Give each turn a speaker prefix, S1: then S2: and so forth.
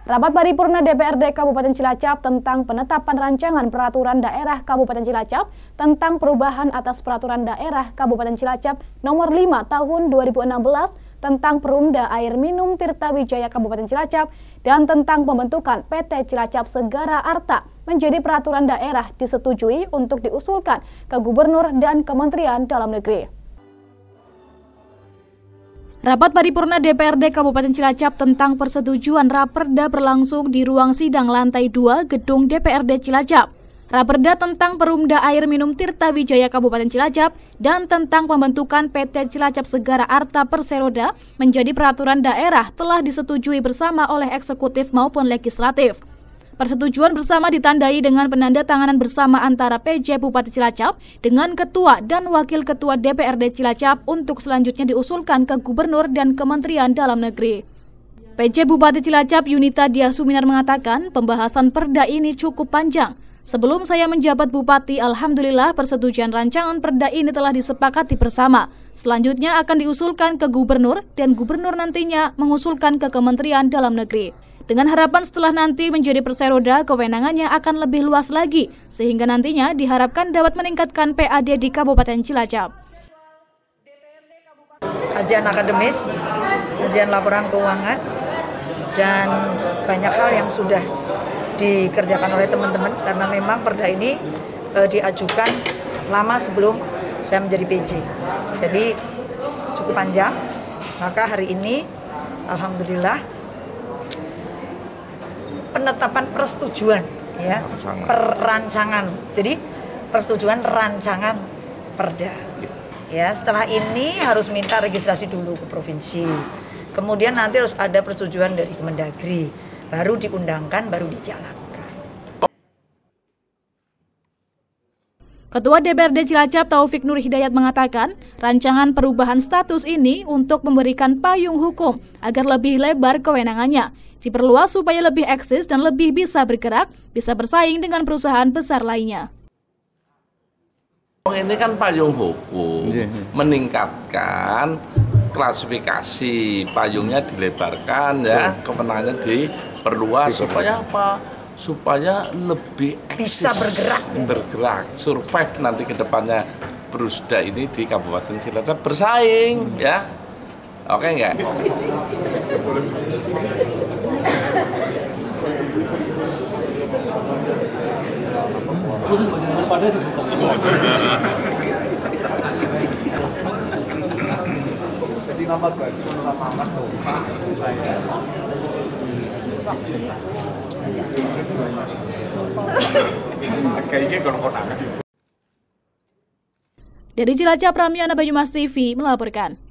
S1: Rapat paripurna DPRD Kabupaten Cilacap tentang penetapan rancangan peraturan daerah Kabupaten Cilacap tentang perubahan atas peraturan daerah Kabupaten Cilacap nomor 5 tahun 2016 tentang Perumda Air Minum Tirta Wijaya Kabupaten Cilacap dan tentang pembentukan PT Cilacap Segara Arta menjadi peraturan daerah disetujui untuk diusulkan ke Gubernur dan Kementerian Dalam Negeri. Rapat paripurna DPRD Kabupaten Cilacap tentang persetujuan Raperda berlangsung di ruang sidang lantai 2 Gedung DPRD Cilacap. Raperda tentang Perumda Air Minum Tirta Wijaya Kabupaten Cilacap dan tentang pembentukan PT Cilacap Segara Arta Perseroda menjadi peraturan daerah telah disetujui bersama oleh eksekutif maupun legislatif. Persetujuan bersama ditandai dengan penanda tanganan bersama antara PJ Bupati Cilacap dengan Ketua dan Wakil Ketua DPRD Cilacap untuk selanjutnya diusulkan ke Gubernur dan Kementerian Dalam Negeri. PJ Bupati Cilacap Yunita Dia Suminar mengatakan pembahasan perda ini cukup panjang. Sebelum saya menjabat Bupati, Alhamdulillah persetujuan rancangan perda ini telah disepakati bersama. Selanjutnya akan diusulkan ke Gubernur dan Gubernur nantinya mengusulkan ke Kementerian Dalam Negeri. Dengan harapan setelah nanti menjadi perseroda, kewenangannya akan lebih luas lagi, sehingga nantinya diharapkan dapat meningkatkan PAD di Kabupaten Cilacap.
S2: Kajian akademis, kajian laporan keuangan, dan banyak hal yang sudah dikerjakan oleh teman-teman karena memang perda ini e, diajukan lama sebelum saya menjadi PJ. Jadi cukup panjang. Maka hari ini alhamdulillah penetapan persetujuan ya. Perancangan. Jadi persetujuan rancangan perda. Ya setelah ini harus minta registrasi dulu ke provinsi. Kemudian nanti harus ada persetujuan dari Kemendagri. Baru diundangkan baru dijalankan
S1: Ketua DPRD Cilacap Taufik Nur Hidayat mengatakan, rancangan perubahan status ini untuk memberikan payung hukum agar lebih lebar kewenangannya, diperluas supaya lebih eksis dan lebih bisa bergerak, bisa bersaing dengan perusahaan besar lainnya.
S3: Ini kan payung hukum, iya, iya. meningkatkan klasifikasi, payungnya dilebarkan ya, kewenangannya diperluas supaya apa? Supaya lebih eksis,
S2: bisa bergerak
S3: bergerak survive nanti ke depannya Brusda ini di Kabupaten Cilacap. Bersaing ya. Oke enggak Jadi nama
S1: dari Cilacap, Ramiana Banyumas TV melaporkan.